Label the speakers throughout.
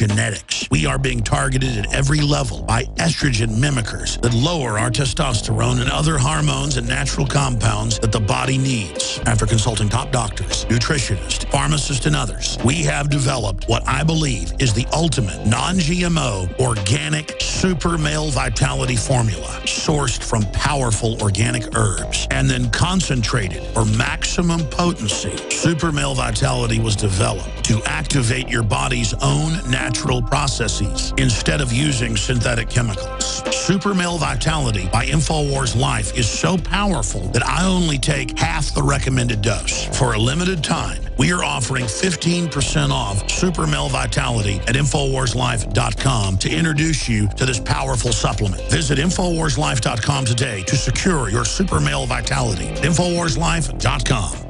Speaker 1: genetics. We are being targeted at every level by estrogen mimickers that lower our testosterone and other hormones and natural compounds that the body needs. After consulting top doctors, nutritionists, pharmacists, and others, we have developed what I believe is the ultimate non-GMO organic super male vitality formula sourced from powerful organic herbs and then concentrated for maximum potency. Super male vitality was developed to activate your body's own natural processes instead of using synthetic chemicals. Super Male Vitality by InfoWars Life is so powerful that I only take half the recommended dose. For a limited time, we are offering 15% off Super Male Vitality at InfoWarsLife.com to introduce you to this powerful supplement. Visit InfoWarsLife.com today to secure your Super Male Vitality. InfoWarsLife.com.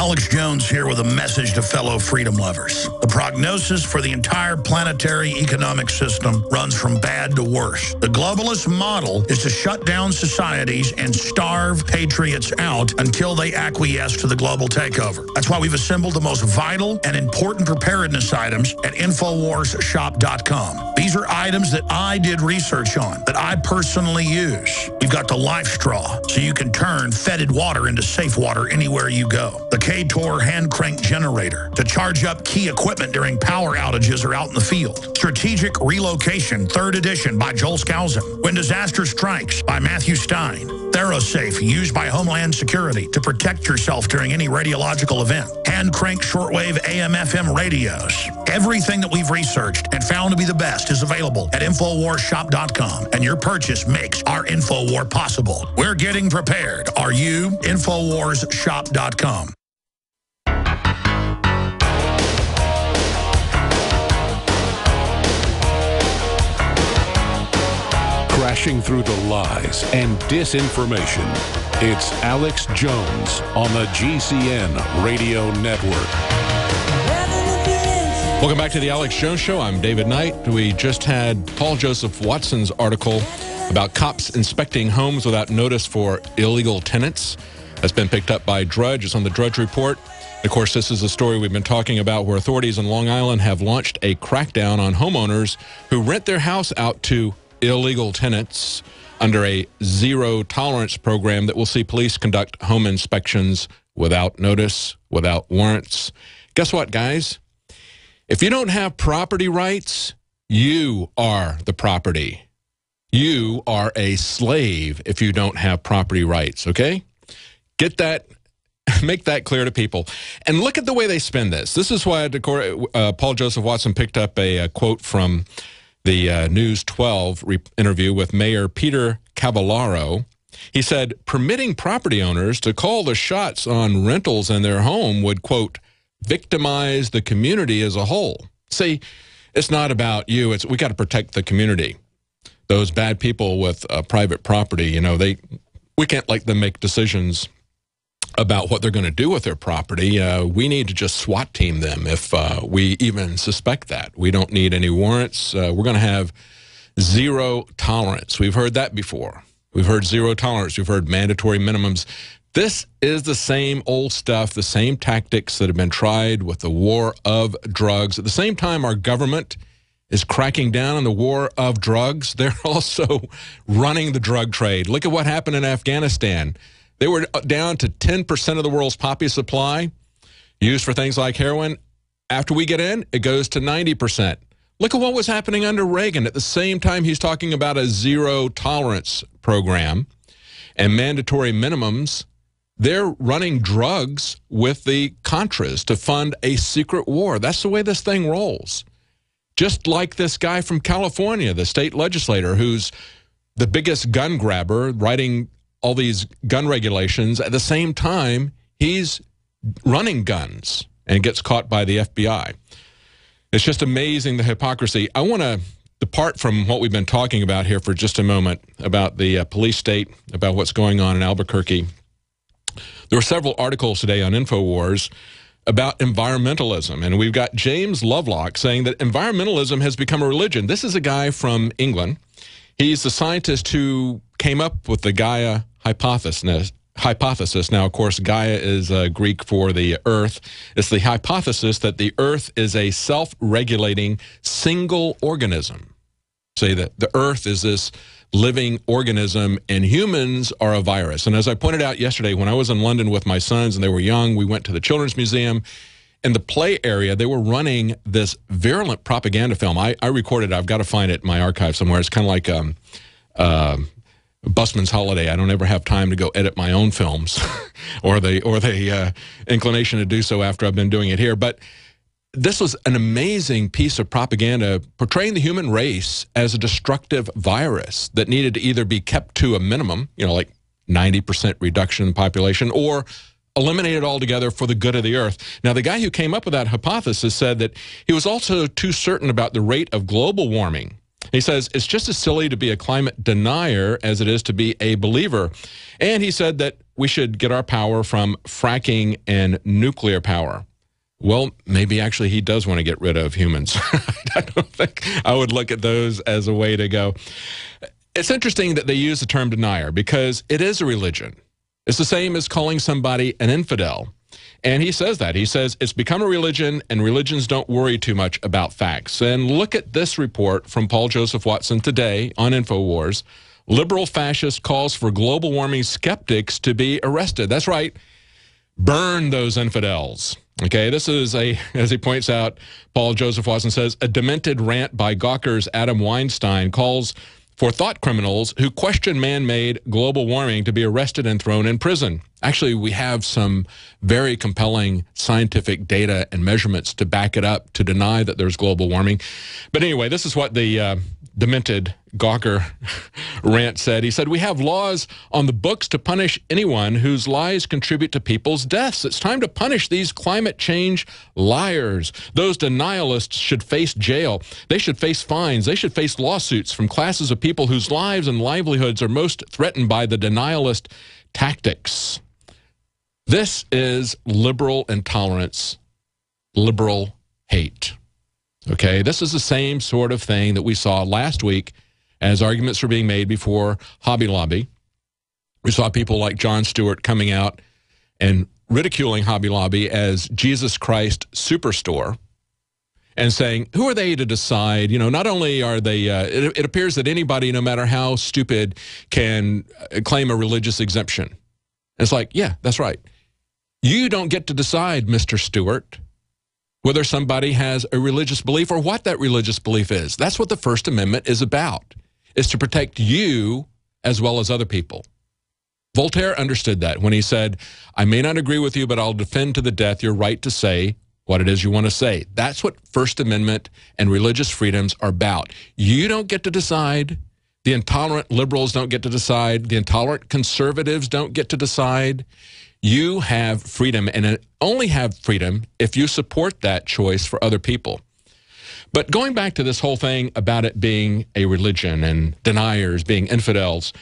Speaker 1: Alex Jones here with a message to fellow freedom lovers. The prognosis for the entire planetary economic system runs from bad to worse. The globalist model is to shut down societies and starve patriots out until they acquiesce to the global takeover. That's why we've assembled the most vital and important preparedness items at InfoWarsShop.com. These are items that I did research on, that I personally use. You've got the life straw, so you can turn fetid water into safe water anywhere you go. The K-Tor hand crank generator to charge up key equipment during power outages or out in the field. Strategic Relocation, third edition by Joel Skousen. When Disaster Strikes by Matthew Stein. ThyroSafe, used by Homeland Security to protect yourself during any radiological event. Hand crank shortwave AM-FM radios. Everything that we've researched and found to be the best is available at InfoWarsShop.com, and your purchase makes our InfoWar possible. We're getting prepared. Are you? InfoWarsShop.com.
Speaker 2: Crashing through the lies and disinformation. It's Alex Jones on the GCN Radio Network.
Speaker 3: Welcome back to the Alex Jones Show. I'm David Knight. We just had Paul Joseph Watson's article about cops inspecting homes without notice for illegal tenants. That's been picked up by Drudge. It's on the Drudge Report. Of course, this is a story we've been talking about where authorities in Long Island have launched a crackdown on homeowners who rent their house out to illegal tenants under a zero tolerance program that will see police conduct home inspections without notice, without warrants. Guess what, guys? If you don't have property rights, you are the property. You are a slave if you don't have property rights, okay? Get that, make that clear to people. And look at the way they spin this. This is why uh, Paul Joseph Watson picked up a, a quote from the uh, News 12 interview with Mayor Peter Cavallaro. He said, permitting property owners to call the shots on rentals in their home would, quote, victimize the community as a whole. See, it's not about you. It's we got to protect the community. Those bad people with uh, private property, you know, they we can't let them make decisions about what they're going to do with their property. Uh, we need to just SWAT team them if uh, we even suspect that. We don't need any warrants. Uh, we're going to have zero tolerance. We've heard that before. We've heard zero tolerance. We've heard mandatory minimums. This is the same old stuff, the same tactics that have been tried with the war of drugs. At the same time, our government is cracking down on the war of drugs. They're also running the drug trade. Look at what happened in Afghanistan. They were uh, down to 10% of the world's poppy supply used for things like heroin. After we get in, it goes to 90%. Look at what was happening under Reagan. At the same time, he's talking about a zero tolerance program and mandatory minimums. They're running drugs with the Contras to fund a secret war. That's the way this thing rolls. Just like this guy from California, the state legislator, who's the biggest gun grabber, writing all these gun regulations. At the same time, he's running guns and gets caught by the FBI. It's just amazing the hypocrisy. I want to depart from what we've been talking about here for just a moment about the uh, police state, about what's going on in Albuquerque. There were several articles today on InfoWars about environmentalism, and we've got James Lovelock saying that environmentalism has become a religion. This is a guy from England. He's the scientist who came up with the Gaia hypothesis, hypothesis. Now, of course, Gaia is uh, Greek for the earth. It's the hypothesis that the earth is a self-regulating single organism. Say that the earth is this living organism and humans are a virus. And as I pointed out yesterday, when I was in London with my sons and they were young, we went to the Children's Museum. In the play area, they were running this virulent propaganda film. I, I recorded it. I've got to find it in my archive somewhere. It's kind of like um, uh, Busman's Holiday. I don't ever have time to go edit my own films or the or the uh, inclination to do so after I've been doing it here. But this was an amazing piece of propaganda portraying the human race as a destructive virus that needed to either be kept to a minimum, you know, like 90% reduction in population, or eliminated altogether for the good of the earth. Now, the guy who came up with that hypothesis said that he was also too certain about the rate of global warming he says, it's just as silly to be a climate denier as it is to be a believer. And he said that we should get our power from fracking and nuclear power. Well, maybe actually he does want to get rid of humans. I don't think I would look at those as a way to go. It's interesting that they use the term denier because it is a religion. It's the same as calling somebody an infidel. And he says that. He says it's become a religion, and religions don't worry too much about facts. And look at this report from Paul Joseph Watson today on InfoWars. Liberal fascist calls for global warming skeptics to be arrested. That's right. Burn those infidels. Okay, this is a, as he points out, Paul Joseph Watson says, a demented rant by Gawker's Adam Weinstein calls for thought criminals who question man-made global warming to be arrested and thrown in prison. Actually, we have some very compelling scientific data and measurements to back it up to deny that there's global warming. But anyway, this is what the uh, demented Gawker rant said. He said, We have laws on the books to punish anyone whose lies contribute to people's deaths. It's time to punish these climate change liars. Those denialists should face jail. They should face fines. They should face lawsuits from classes of people whose lives and livelihoods are most threatened by the denialist tactics. This is liberal intolerance, liberal hate. Okay, this is the same sort of thing that we saw last week as arguments were being made before Hobby Lobby. We saw people like Jon Stewart coming out and ridiculing Hobby Lobby as Jesus Christ Superstore and saying, who are they to decide? You know, not only are they, uh, it, it, appears that anybody, no matter how stupid, can uh, claim a religious exemption. And it's like, yeah, that's right. You don't get to decide, Mr. Stewart whether somebody has a religious belief or what that religious belief is. That's what the First Amendment is about, is to protect you as well as other people. Voltaire understood that when he said, I may not agree with you, but I'll defend to the death your right to say what it is you want to say. That's what First Amendment and religious freedoms are about. You don't get to decide. The intolerant liberals don't get to decide. The intolerant conservatives don't get to decide. You have freedom and only have freedom if you support that choice for other people. But going back to this whole thing about it being a religion and deniers being infidels,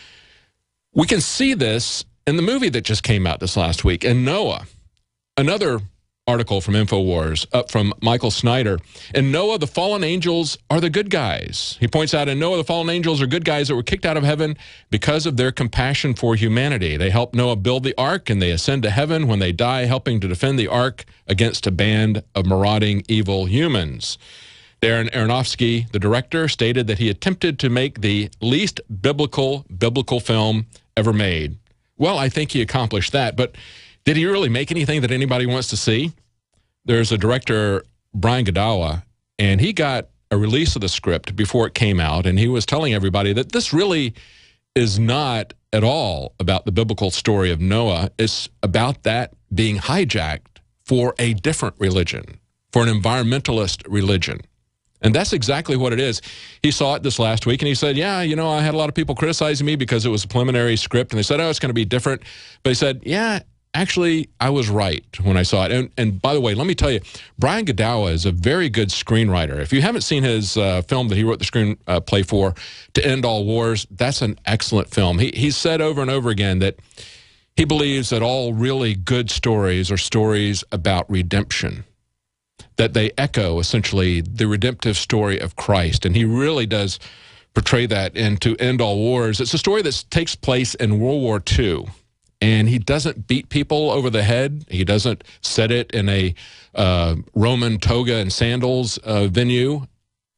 Speaker 3: we can see this in the movie that just came out this last week, in Noah, another article from InfoWars up from Michael Snyder. In Noah, the fallen angels are the good guys. He points out in Noah, the fallen angels are good guys that were kicked out of heaven because of their compassion for humanity. They help Noah build the ark and they ascend to heaven when they die, helping to defend the ark against a band of marauding evil humans. Darren Aronofsky, the director, stated that he attempted to make the least biblical biblical film ever made. Well, I think he accomplished that, but did he really make anything that anybody wants to see? There's a director, Brian Godawa, and he got a release of the script before it came out, and he was telling everybody that this really is not at all about the biblical story of Noah. It's about that being hijacked for a different religion, for an environmentalist religion. And that's exactly what it is. He saw it this last week and he said, Yeah, you know, I had a lot of people criticizing me because it was a preliminary script and they said, Oh, it's going to be different. But he said, Yeah, actually, I was right when I saw it. And, and by the way, let me tell you, Brian Godawa is a very good screenwriter. If you haven't seen his uh, film that he wrote the screenplay uh, for, To End All Wars, that's an excellent film. He, he's said over and over again that he believes that all really good stories are stories about redemption that they echo essentially the redemptive story of Christ. And he really does portray that in To End All Wars. It's a story that takes place in World War II. And he doesn't beat people over the head. He doesn't set it in a uh, Roman toga and sandals uh, venue.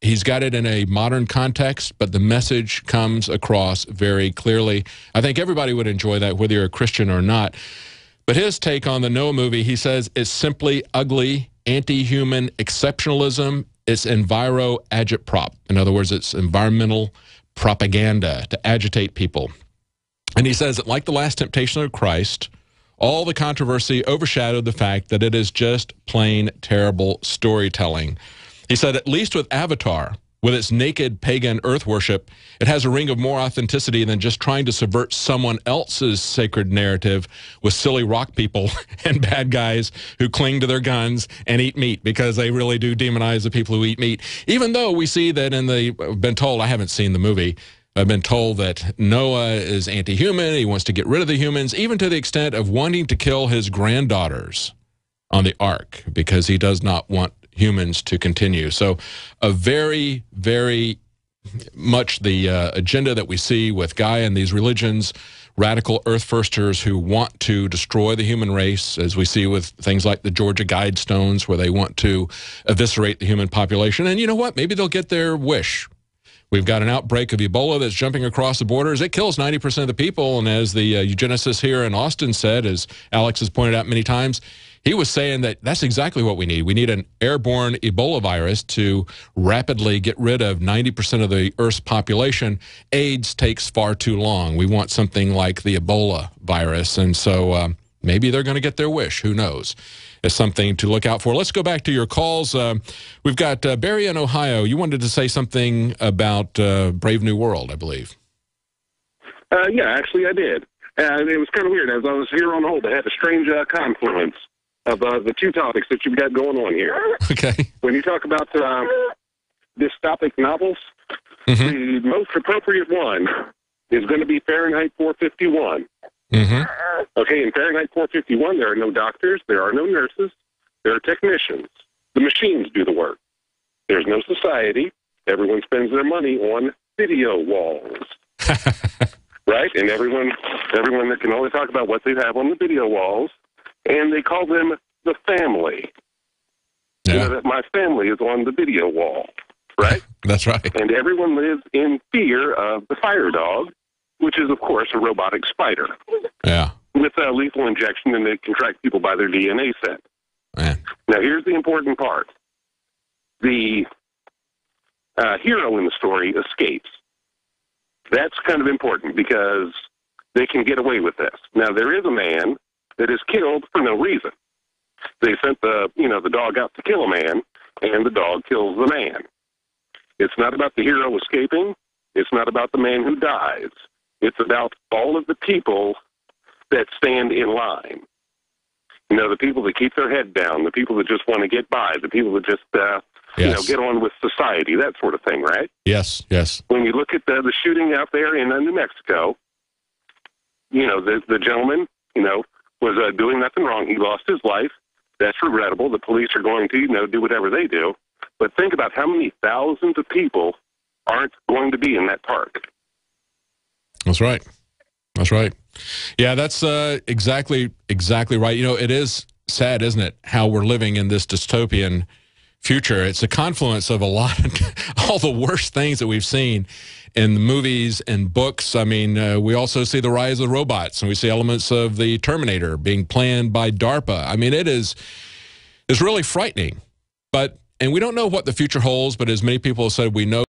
Speaker 3: He's got it in a modern context, but the message comes across very clearly. I think everybody would enjoy that, whether you're a Christian or not. But his take on the Noah movie, he says, is simply ugly anti-human exceptionalism. It's enviro agitprop. In other words, it's environmental propaganda to agitate people. And he says that like the last temptation of Christ, all the controversy overshadowed the fact that it is just plain terrible storytelling. He said, at least with Avatar, with its naked pagan earth worship, it has a ring of more authenticity than just trying to subvert someone else's sacred narrative with silly rock people and bad guys who cling to their guns and eat meat because they really do demonize the people who eat meat. Even though we see that in the, I've been told, I haven't seen the movie, I've been told that Noah is anti-human, he wants to get rid of the humans, even to the extent of wanting to kill his granddaughters on the ark because he does not want humans to continue. So a very, very much the uh, agenda that we see with Gaia and these religions, radical earth firsters who want to destroy the human race, as we see with things like the Georgia Guidestones, where they want to eviscerate the human population. And you know what? Maybe they'll get their wish. We've got an outbreak of Ebola that's jumping across the borders. It kills 90% of the people. And as the uh, eugenicist here in Austin said, as Alex has pointed out many times, he was saying that that's exactly what we need. We need an airborne Ebola virus to rapidly get rid of 90% of the Earth's population. AIDS takes far too long. We want something like the Ebola virus. And so um, maybe they're going to get their wish. Who knows? It's something to look out for. Let's go back to your calls. Uh, we've got uh, Barry in Ohio. You wanted to say something about uh, Brave New World, I believe.
Speaker 4: Uh, yeah, actually, I did. And it was kind of weird. As I was here on hold, I had a strange uh, confluence of uh, the two topics that you've got going on here.
Speaker 3: Okay.
Speaker 4: When you talk about uh, dystopic novels, mm-hmm. the most appropriate one is going to be Fahrenheit 451. Mm-hmm. Okay, in Fahrenheit 451, there are no doctors, there are no nurses, there are technicians. The machines do the work. There's no society. Everyone spends their money on video walls. right? And everyone everyone that can only talk about what they have on the video walls and they call them the family. Yeah. You know, that my family is on the video wall, right?
Speaker 3: That's right.
Speaker 4: And everyone lives in fear of the fire dog, which is, of course, a robotic spider.
Speaker 3: Yeah.
Speaker 4: With a lethal injection, and they can track people by their DNA set. Man. Now, here's the important part the uh, hero in the story escapes. That's kind of important because they can get away with this. Now, there is a man that is killed for no reason. They sent the you know the dog out to kill a man, and the dog kills the man. It's not about the hero escaping. It's not about the man who dies. It's about all of the people that stand in line. You know, the people that keep their head down, the people that just want to get by, the people that just uh, yes. you know get on with society, that sort of thing, right?
Speaker 3: Yes, yes.
Speaker 4: When you look at the, the shooting out there in uh, New Mexico, you know the the gentleman, you know, was uh, doing nothing wrong. He lost his life. That's regrettable. The police are going to, you know, do whatever they do. But think about how many thousands of people aren't going to be in that park.
Speaker 3: That's right. That's right. Yeah, that's uh, exactly exactly right. You know, it is sad, isn't it, how we're living in this dystopian future. It's a confluence of a lot of all the worst things that we've seen in the movies and books. I mean, uh, we also see the rise of the robots, and we see elements of the Terminator being planned by DARPA. I mean, it is it's really frightening. But and we don't know what the future holds, but as many people have said, we know